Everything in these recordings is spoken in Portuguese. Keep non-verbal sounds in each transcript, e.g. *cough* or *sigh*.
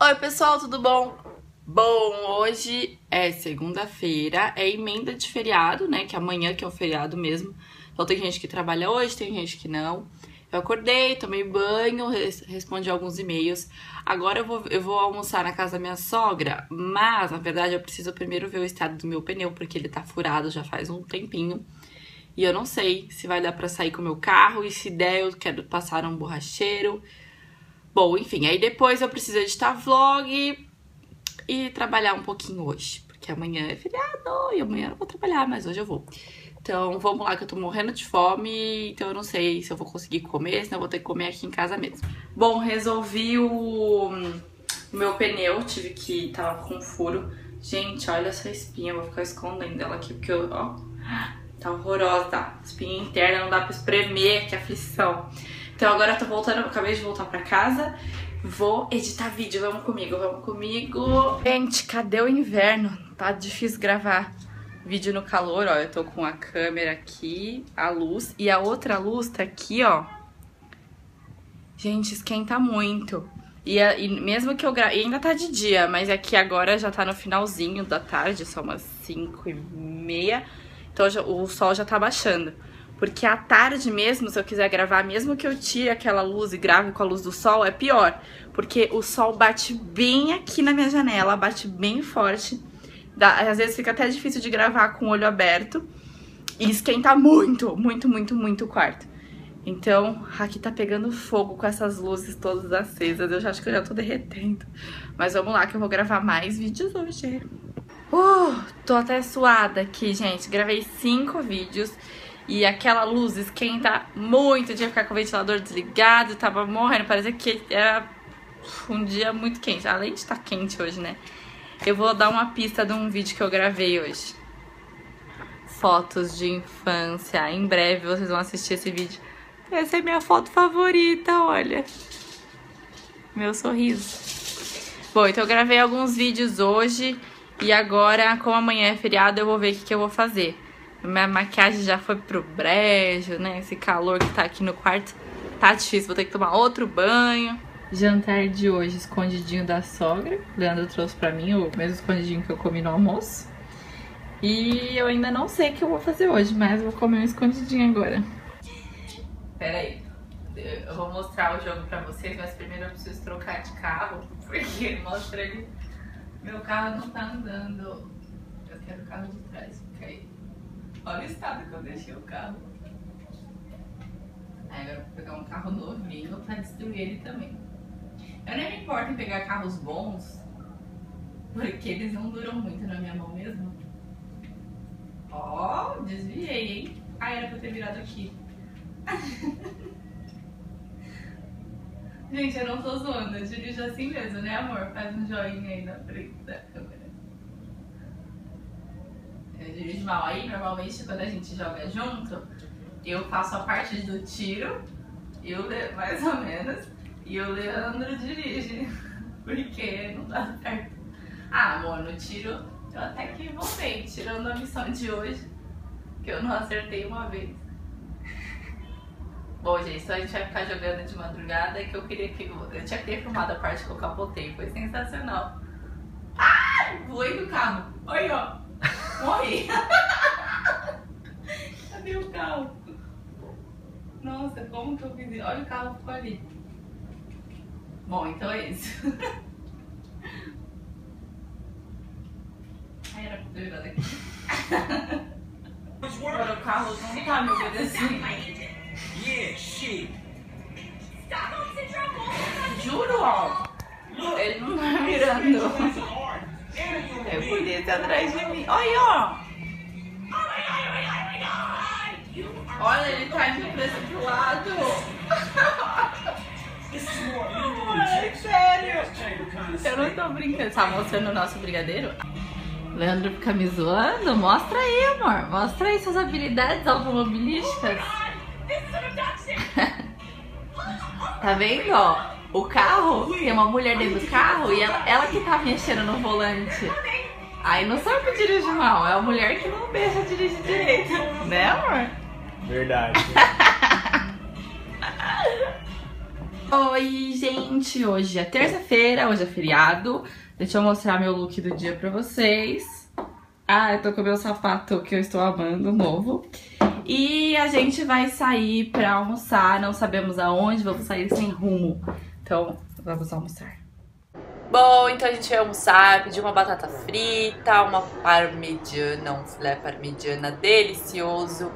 Oi, pessoal, tudo bom? Bom, hoje é segunda-feira, é emenda de feriado, né? Que amanhã que é o feriado mesmo. Então tem gente que trabalha hoje, tem gente que não. Eu acordei, tomei banho, res respondi alguns e-mails. Agora eu vou, eu vou almoçar na casa da minha sogra, mas na verdade eu preciso primeiro ver o estado do meu pneu, porque ele tá furado já faz um tempinho. E eu não sei se vai dar pra sair com o meu carro, e se der eu quero passar um borracheiro. Bom, enfim, aí depois eu preciso editar vlog e trabalhar um pouquinho hoje, porque amanhã é feriado e amanhã eu não vou trabalhar, mas hoje eu vou. Então vamos lá que eu tô morrendo de fome, então eu não sei se eu vou conseguir comer, senão eu vou ter que comer aqui em casa mesmo. Bom, resolvi o, meu pneu, tive que tava com furo. Gente, olha essa espinha, eu vou ficar escondendo ela aqui, porque eu, ó, tá horrorosa, tá? Espinha interna, não dá pra espremer, que aflição. Então agora eu tô voltando, acabei de voltar pra casa, vou editar vídeo, vamos comigo, vamos comigo. Gente, cadê o inverno? Tá difícil gravar vídeo no calor, ó, eu tô com a câmera aqui, a luz, e a outra luz tá aqui, ó. Gente, esquenta muito. E, a, e mesmo que eu ainda tá de dia, mas aqui é agora já tá no finalzinho da tarde, são umas 5 e meia, então já, o sol já tá baixando. Porque à tarde mesmo, se eu quiser gravar, mesmo que eu tire aquela luz e grave com a luz do sol, é pior. Porque o sol bate bem aqui na minha janela, bate bem forte. Dá, às vezes fica até difícil de gravar com o olho aberto. E esquenta muito, muito, muito, muito o quarto. Então, aqui tá pegando fogo com essas luzes todas acesas. Eu já acho que eu já tô derretendo. Mas vamos lá que eu vou gravar mais vídeos hoje. Uh, tô até suada aqui, gente. Gravei cinco vídeos. E aquela luz esquenta muito. Tinha que ficar com o ventilador desligado. Tava morrendo. Parecia que era um dia muito quente. Além de estar tá quente hoje, né? Eu vou dar uma pista de um vídeo que eu gravei hoje. Fotos de infância. Em breve vocês vão assistir esse vídeo. Essa é minha foto favorita, olha. Meu sorriso. Bom, então eu gravei alguns vídeos hoje. E agora, como amanhã é feriado, eu vou ver o que, que eu vou fazer. Minha maquiagem já foi pro brejo, né? Esse calor que tá aqui no quarto tá difícil. Vou ter que tomar outro banho. Jantar de hoje, escondidinho da sogra. Leandro trouxe pra mim o mesmo escondidinho que eu comi no almoço. E eu ainda não sei o que eu vou fazer hoje, mas vou comer um escondidinho agora. Pera aí. Eu vou mostrar o jogo pra vocês, mas primeiro eu preciso trocar de carro. Porque mostra ali. Meu carro não tá andando. Eu quero o carro de trás, fica aí. Olha o estado que eu deixei o carro. Aí agora eu vou pegar um carro novinho pra destruir ele também. Eu nem me importo em pegar carros bons, porque eles não duram muito na minha mão mesmo. Ó, oh, desviei, hein? Ah, era pra eu ter virado aqui. *laughs* Gente, eu não tô zoando, eu dirijo assim mesmo, né amor? Faz um joinha aí na frente da câmera. Mal. Aí, normalmente, quando a gente joga junto, eu faço a parte do tiro, eu, mais ou menos, e o Leandro dirige. *laughs* Porque não dá certo. Ah, amor, no tiro eu até que vou bem, tirando a missão de hoje, que eu não acertei uma vez. *laughs* Bom, gente, então a gente vai ficar jogando de madrugada que eu queria que. Eu tinha que ter filmado a parte que eu capotei, foi sensacional. Ai! Voei do carro. Oi, ó. Morri. *laughs* Cadê o carro? Nossa, como que eu fiz isso? Olha o carro ficou ali. Bom, então é isso. *laughs* Ai, era pra ter virado aqui. Agora o carro não tá me obedecendo. Juro, ó. Ele não tá mirando. Podia estar atrás de mim. Olha, ó. Olha, ele tá indo pra esse lado. Sério. Eu não tô brincando. Tá mostrando o nosso brigadeiro? Leandro fica me zoando? Mostra aí, amor. Mostra aí suas habilidades automobilísticas. *laughs* tá vendo, ó? O carro, tem uma mulher dentro do carro e ela, ela que tá mexendo no volante. Aí não eu que dirijo mal, é a mulher que não deixa dirigir direito. Né, amor? Verdade. *laughs* Oi, gente! Hoje é terça-feira, hoje é feriado. Deixa eu mostrar meu look do dia pra vocês. Ah, eu tô com o meu sapato que eu estou amando, novo. E a gente vai sair pra almoçar, não sabemos aonde, vamos sair sem rumo. Então, vamos almoçar. Bom, então a gente vai almoçar, pedir uma batata frita, uma parmegiana, um filé parmegiana delicioso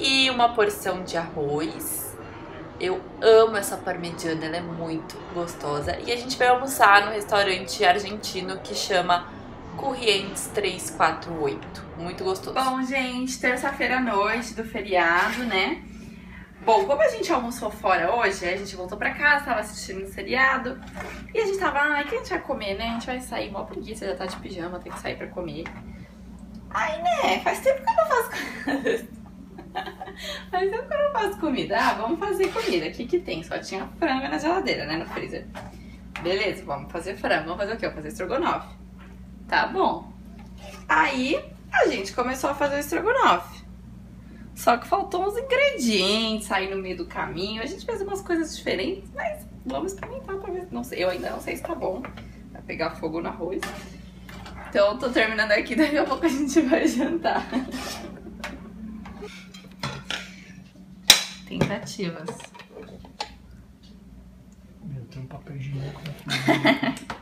e uma porção de arroz. Eu amo essa parmegiana, ela é muito gostosa. E a gente vai almoçar no restaurante argentino que chama Corrientes 348. Muito gostoso. Bom, gente, terça-feira à noite do feriado, né? Bom, como a gente almoçou fora hoje, a gente voltou pra casa, tava assistindo um seriado. E a gente tava, ai, o que a gente vai comer, né? A gente vai sair, mó preguiça, já tá de pijama, tem que sair pra comer. Aí, né, faz tempo que eu não faço *laughs* Faz tempo que eu não faço comida. Ah, vamos fazer comida. O que que tem? Só tinha frango na geladeira, né, no freezer. Beleza, vamos fazer frango. Vamos fazer o quê? Vamos fazer estrogonofe. Tá bom. Aí, a gente começou a fazer o estrogonofe. Só que faltou uns ingredientes aí no meio do caminho. A gente fez umas coisas diferentes, mas vamos experimentar pra ver. Não sei, eu ainda não sei se tá bom. Vai pegar fogo no arroz. Então eu tô terminando aqui, *laughs* daqui a pouco a gente vai jantar. Tentativas. Meu, tem um papel higiênico aqui. *laughs*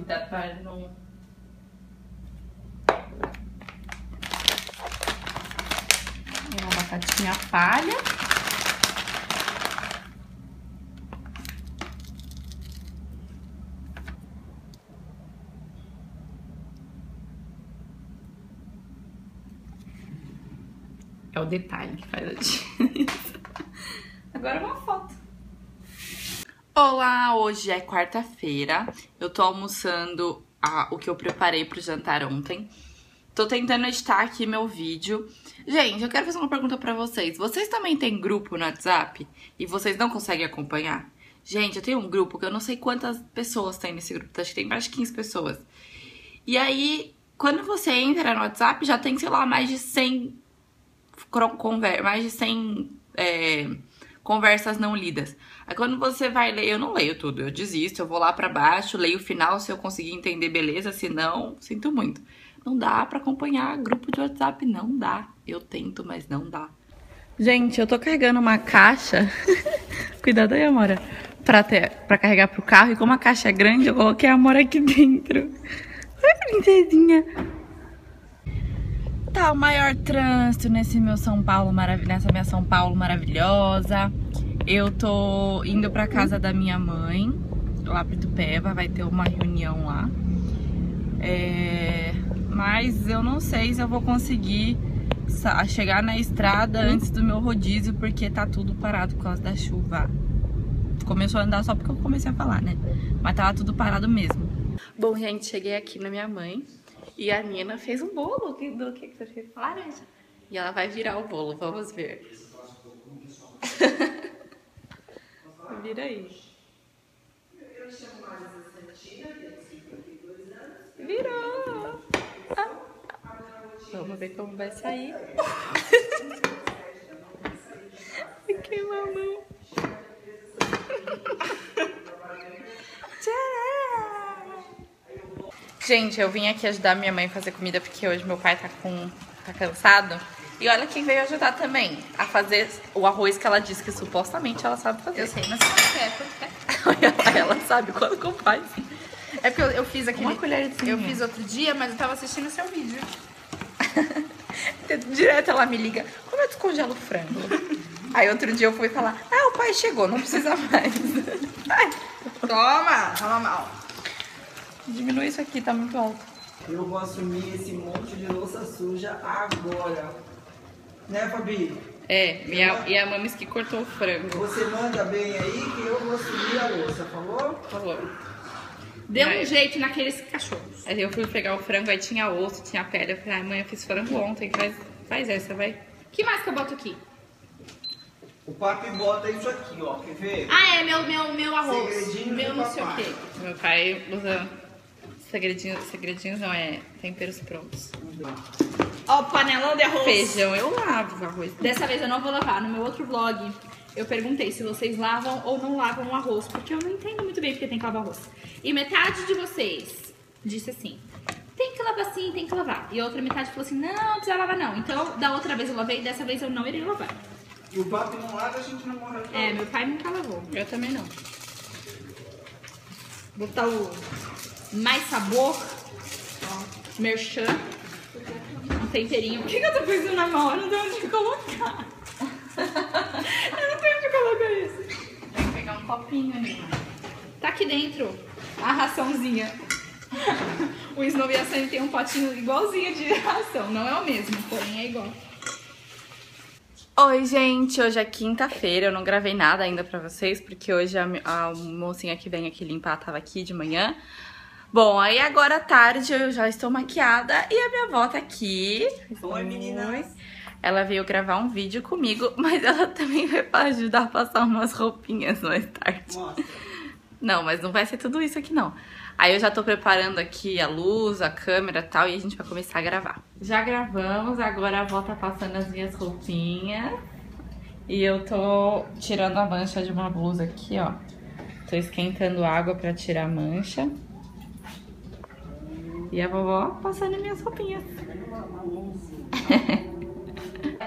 cuidado para não. Uma batatinha palha. É o detalhe que faz a *laughs* diferença. Agora foto. Olá, hoje é quarta-feira. Eu tô almoçando a, o que eu preparei pro jantar ontem. Tô tentando editar aqui meu vídeo. Gente, eu quero fazer uma pergunta pra vocês. Vocês também têm grupo no WhatsApp e vocês não conseguem acompanhar? Gente, eu tenho um grupo que eu não sei quantas pessoas tem nesse grupo. Acho que tem mais de 15 pessoas. E aí, quando você entra no WhatsApp, já tem, sei lá, mais de 100 mais de 100 é, conversas não lidas. Aí quando você vai ler, eu não leio tudo, eu desisto, eu vou lá para baixo, leio o final, se eu conseguir entender, beleza, se não, sinto muito. Não dá para acompanhar grupo de WhatsApp, não dá. Eu tento, mas não dá. Gente, eu tô carregando uma caixa. *laughs* Cuidado aí, Amora. Pra, ter, pra carregar pro carro. E como a caixa é grande, eu coloquei a Amora aqui dentro. Oi, princesinha. Tá o maior trânsito nesse meu São Paulo nessa minha São Paulo maravilhosa. Eu tô indo pra casa da minha mãe, lá pro Tupéva, vai ter uma reunião lá. É... Mas eu não sei se eu vou conseguir chegar na estrada antes do meu rodízio, porque tá tudo parado por causa da chuva. Começou a andar só porque eu comecei a falar, né? Mas tava tudo parado mesmo. Bom, gente, cheguei aqui na minha mãe. E a Nina fez um bolo. Do que, que você fez? Laranja. E ela vai virar o bolo, vamos ver. *laughs* Vira aí. Virou! Ah. Vamos ver como vai sair. *laughs* *laughs* que mamão. Gente, eu vim aqui ajudar minha mãe a fazer comida porque hoje meu pai tá com tá cansado. E olha quem veio ajudar também a fazer o arroz que ela disse que supostamente ela sabe fazer. Eu sei, mas quanto é? Quanto é? Ela sabe quando que faz. É porque eu, eu fiz aquele... Uma colherzinha. Eu fiz outro dia, mas eu tava assistindo seu vídeo. *laughs* Direto ela me liga, como eu descongelo o frango? Aí outro dia eu fui falar, ah, o pai chegou, não precisa mais. *laughs* Toma, toma mal. Diminui isso aqui, tá muito alto. Eu vou assumir esse monte de louça suja agora. Né, Fabi? É, minha, e a mames que cortou o frango. Você manda bem aí que eu vou assumir a louça, falou? Falou. Deu um jeito naqueles cachorros. Aí eu fui pegar o frango, aí tinha osso, tinha pele. Eu falei, ai mãe, eu fiz frango ontem, faz, faz essa, vai. que mais que eu boto aqui? O papi bota isso aqui, ó. Quer ver? Ah, é meu, meu, meu arroz. Segredinho meu não sei o papai. quê. Meu pai usa segredinhos, segredinhos não, é temperos prontos. Ó, panelão de arroz. Feijão eu lavo o arroz. Dessa vez eu não vou lavar. No meu outro vlog, eu perguntei se vocês lavam ou não lavam o arroz, porque eu não entendo muito bem porque tem que lavar arroz. E metade de vocês disse assim: tem que lavar sim, tem que lavar. E a outra metade falou assim: não, não precisa lavar não. Então, da outra vez eu lavei, dessa vez eu não irei lavar. E o papi não lava, a gente não morre. É, meu pai nunca lavou. Eu também não. Botar o mais sabor, ó, merchan, um temperinho. Por que, que eu tô pensando na mão? Eu não tenho onde colocar. *laughs* eu não tenho onde colocar isso. Tem que pegar um copinho ali. Tá aqui dentro a raçãozinha. *laughs* o Snow e a Sunny tem um potinho igualzinho de ração. Não é o mesmo, porém é igual. Oi, gente, hoje é quinta-feira, eu não gravei nada ainda pra vocês, porque hoje a, a mocinha que vem aqui limpar tava aqui de manhã. Bom, aí agora à tarde eu já estou maquiada e a minha avó tá aqui. Oi, meninas. Ela veio gravar um vídeo comigo, *laughs* mas ela também pra ajudar a passar umas roupinhas mais tarde. Mostra. Não, mas não vai ser tudo isso aqui não. Aí eu já tô preparando aqui a luz, a câmera e tal, e a gente vai começar a gravar. Já gravamos, agora a avó tá passando as minhas roupinhas. E eu tô tirando a mancha de uma blusa aqui, ó. Tô esquentando água pra tirar a mancha. E a vovó passando minhas roupinhas. *laughs*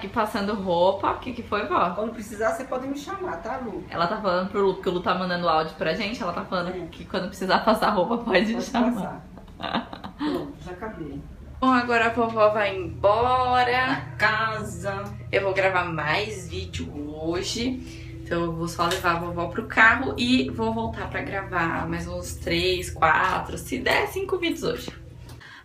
aqui passando roupa. O que, que foi, vó? Quando precisar, você pode me chamar, tá, Lu? Ela tá falando pro Lu, porque o Lu tá mandando áudio pra gente. Ela tá falando que quando precisar passar roupa pode, Pode chamar. passar. Pronto, já acabei. Bom, agora a vovó vai embora. Casa. Eu vou gravar mais vídeo hoje. Então eu vou só levar a vovó pro carro e vou voltar pra gravar mais uns três, quatro, se der, cinco vídeos hoje.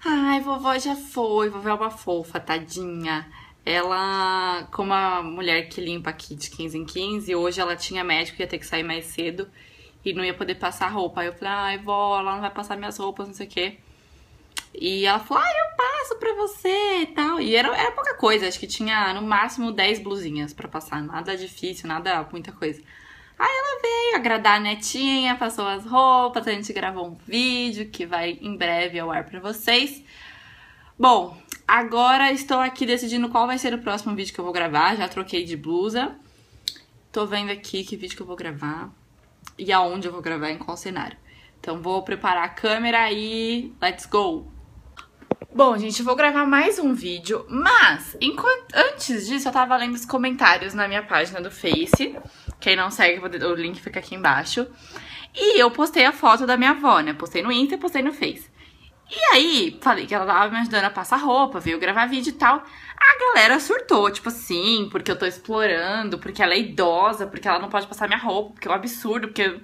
Ai, vovó já foi. Vovó é uma fofa, tadinha. Ela, como a mulher que limpa aqui de 15 em 15, hoje ela tinha médico, ia ter que sair mais cedo e não ia poder passar roupa. Aí eu falei, ai, vó, ela não vai passar minhas roupas, não sei o quê. E ela falou, ah, eu passo pra você e tal. E era, era pouca coisa, acho que tinha no máximo 10 blusinhas pra passar. Nada difícil, nada, muita coisa. Aí ela veio agradar a netinha, passou as roupas, a gente gravou um vídeo que vai em breve ao ar pra vocês. Bom, agora estou aqui decidindo qual vai ser o próximo vídeo que eu vou gravar. Já troquei de blusa. Tô vendo aqui que vídeo que eu vou gravar e aonde eu vou gravar, em qual cenário. Então vou preparar a câmera e let's go! Bom, gente, eu vou gravar mais um vídeo, mas enquanto, antes disso eu tava lendo os comentários na minha página do Face. Quem não segue, o link fica aqui embaixo. E eu postei a foto da minha avó, né? Postei no Insta e postei no Face. E aí, falei que ela tava me ajudando a passar roupa, veio gravar vídeo e tal. A galera surtou, tipo assim, porque eu tô explorando, porque ela é idosa, porque ela não pode passar minha roupa, porque é um absurdo, porque.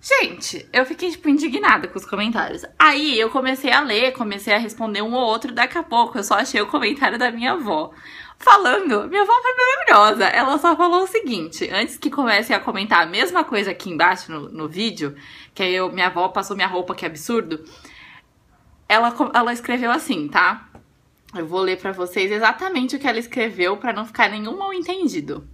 Gente, eu fiquei, tipo, indignada com os comentários. Aí eu comecei a ler, comecei a responder um ou outro, daqui a pouco eu só achei o comentário da minha avó. Falando, minha avó foi maravilhosa. Ela só falou o seguinte: antes que comecem a comentar a mesma coisa aqui embaixo no, no vídeo, que aí eu, minha avó passou minha roupa, que absurdo ela, ela escreveu assim, tá? Eu vou ler pra vocês exatamente o que ela escreveu pra não ficar nenhum mal entendido.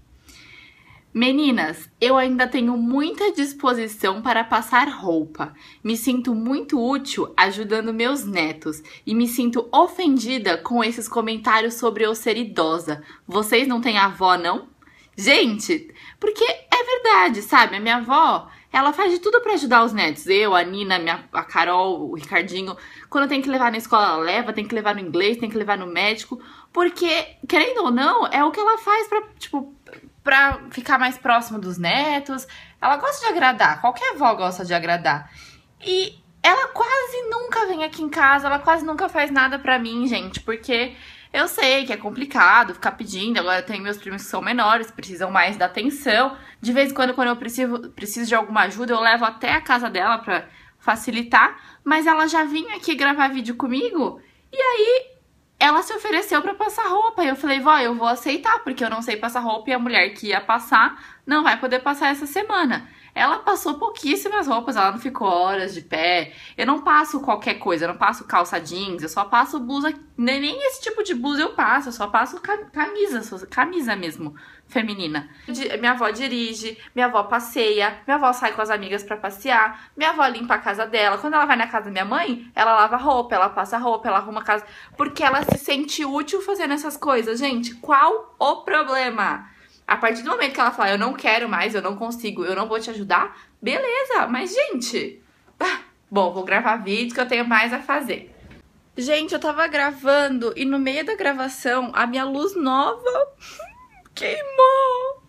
Meninas, eu ainda tenho muita disposição para passar roupa. Me sinto muito útil ajudando meus netos e me sinto ofendida com esses comentários sobre eu ser idosa. Vocês não têm avó, não? Gente, porque é verdade, sabe? A minha avó, ela faz de tudo pra ajudar os netos. Eu, a Nina, minha, a Carol, o Ricardinho. Quando tem que levar na escola, ela leva. Tem que levar no inglês, tem que levar no médico. Porque, querendo ou não, é o que ela faz pra, tipo, pra ficar mais próximo dos netos. Ela gosta de agradar. Qualquer avó gosta de agradar. E ela quase nunca vem aqui em casa. Ela quase nunca faz nada pra mim, gente. Porque eu sei que é complicado ficar pedindo. Agora tenho meus primos que são menores, precisam mais da atenção. De vez em quando, quando eu preciso, preciso de alguma ajuda, eu levo até a casa dela pra facilitar. Mas ela já vinha aqui gravar vídeo comigo. E aí ela se ofereceu pra passar roupa. E eu falei, vó, eu vou aceitar, porque eu não sei passar roupa e a mulher que ia passar não vai poder passar essa semana. Ela passou pouquíssimas roupas, ela não ficou horas de pé. Eu não passo qualquer coisa, eu não passo calça jeans, eu só passo blusa. Nem, esse tipo de blusa eu passo, eu só passo camisa, camisa mesmo, feminina. Minha avó dirige, minha avó passeia, minha avó sai com as amigas para passear, minha avó limpa a casa dela. Quando ela vai na casa da minha mãe, ela lava roupa, ela passa roupa, ela arruma a casa. Porque ela se sente útil fazendo essas coisas. Gente, qual o problema? A partir do momento que ela falar, eu não quero mais, eu não consigo, eu não vou te ajudar, beleza, mas gente. Ah, bom, vou gravar vídeo que eu tenho mais a fazer. Gente, eu tava gravando e no meio da gravação a minha luz nova *laughs* queimou.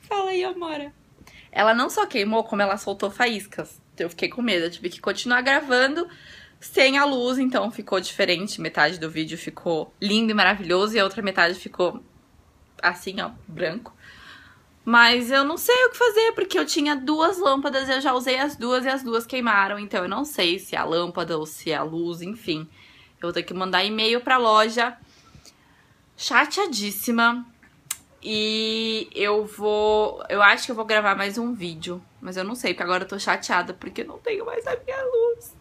Fala aí, Amora. Ela não só queimou, como ela soltou faíscas. Eu fiquei com medo, eu tive que continuar gravando sem a luz, então ficou diferente. Metade do vídeo ficou lindo e maravilhoso e a outra metade ficou assim, ó, branco. Mas eu não sei o que fazer, porque eu tinha duas lâmpadas e eu já usei as duas e as duas queimaram. Então eu não sei se é a lâmpada ou se é a luz, enfim. Eu vou ter que mandar e-mail pra loja. Chateadíssima. E eu vou. Eu acho que eu vou gravar mais um vídeo. Mas eu não sei, porque agora eu tô chateada porque não tenho mais a minha luz.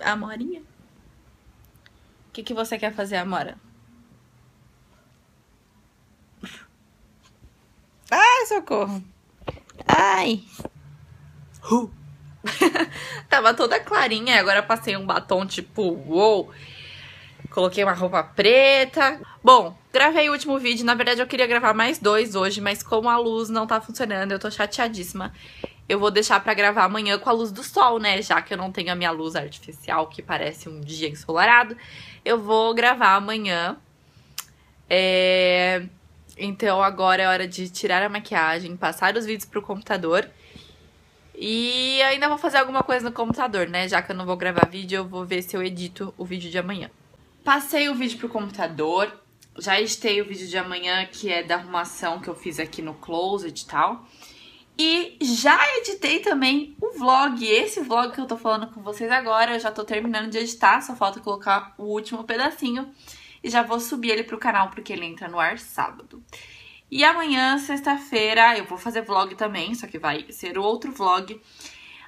Amorinha? O que, que você quer fazer, Amora? Ai, socorro. Ai. Uh. *laughs* Tava toda clarinha, agora passei um batom tipo, uou. Coloquei uma roupa preta. Bom, gravei o último vídeo. Na verdade, eu queria gravar mais dois hoje, mas como a luz não tá funcionando, eu tô chateadíssima. Eu vou deixar pra gravar amanhã com a luz do sol, né? Já que eu não tenho a minha luz artificial, que parece um dia ensolarado. Eu vou gravar amanhã. É... Então agora é hora de tirar a maquiagem, passar os vídeos pro computador. E ainda vou fazer alguma coisa no computador, né? Já que eu não vou gravar vídeo, eu vou ver se eu edito o vídeo de amanhã. Passei o vídeo pro computador, já editei o vídeo de amanhã, que é da arrumação que eu fiz aqui no closet e tal. E já editei também o vlog, esse vlog que eu tô falando com vocês agora, eu já tô terminando de editar, só falta colocar o último pedacinho e já vou subir ele pro canal porque ele entra no ar sábado. E amanhã, sexta-feira, eu vou fazer vlog também, só que vai ser outro vlog.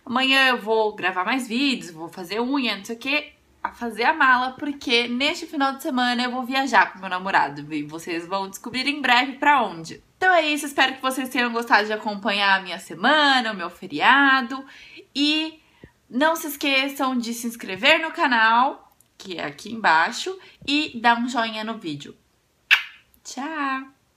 Amanhã eu vou gravar mais vídeos, vou fazer unha, não sei o que, a fazer a mala, porque neste final de semana eu vou viajar com meu namorado e vocês vão descobrir em breve para onde. Então é isso, espero que vocês tenham gostado de acompanhar a minha semana, o meu feriado e não se esqueçam de se inscrever no canal que é aqui embaixo, e dá um joinha no vídeo. Tchau!